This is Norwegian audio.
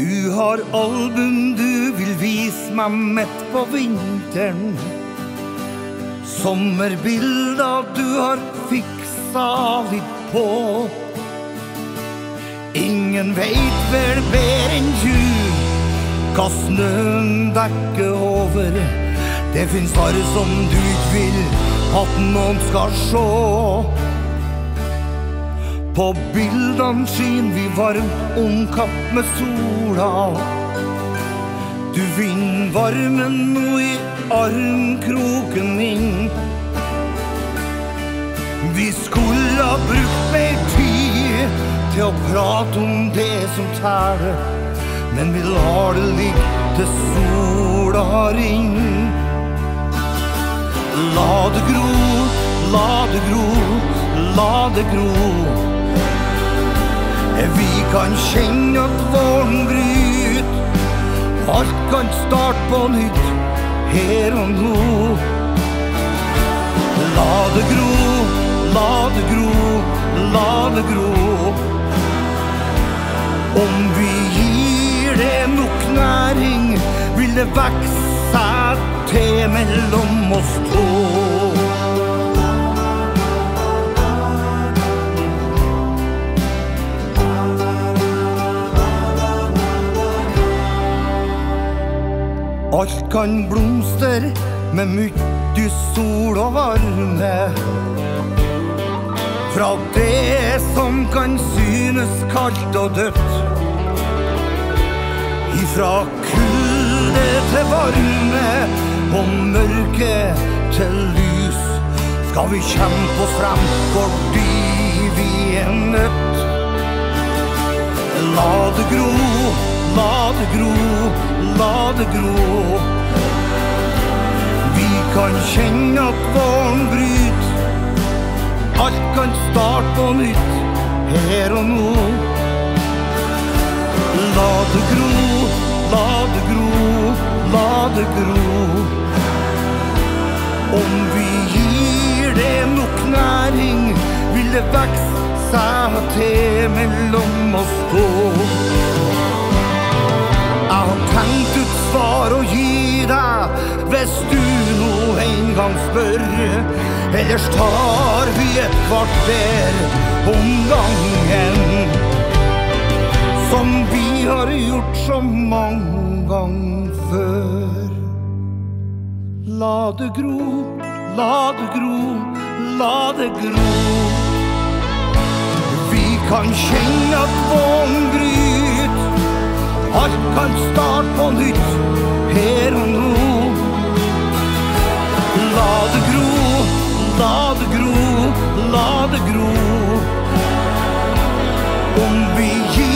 har album du vil vise meg midt på vinteren. Sommerbilder du har fiksa litt på. Ingen veit vel bedre enn du hva snøen dekker over. Det fins arr som du ikke vil at noen skal sjå. På bildene skin vi varmt om kapp med sola. Du vinner varmen nå i armkroken min. Vi skulle ha brukt mer tid til å prate om det som teller, men vi lar det ligge til sola rinner. La det gro, la det gro, la det gro. Vi kan kjenne at våren bryter. Alt kan starte på nytt her og nå. La det gro, la det gro, la det gro. Om vi gir det nok næring, vil det vokse seg til mellom oss to. Alt kan blomstre med mye sol og varme. Fra det som kan synes kaldt og dødt. Ifra kulde til varme og mørke til lys skal vi kjempe oss frem fordi vi er nødt. La det gro, det gro. Vi kan kjenne at våren bryter. Alt kan starte på nytt her og nå. La det gro, la det gro, la det gro. Om vi gir det nok næring, vil det vokse seg til mellom hvis du nå en gang spør. Ellers tar vi et kvarter om gangen. Som vi har gjort så mange ganger før. La det gro, la det gro, la det gro. Vi kan kjenne at våren bryter. Alt kan starte på nytt her og nå. La det gro, la det gro. Om vi gir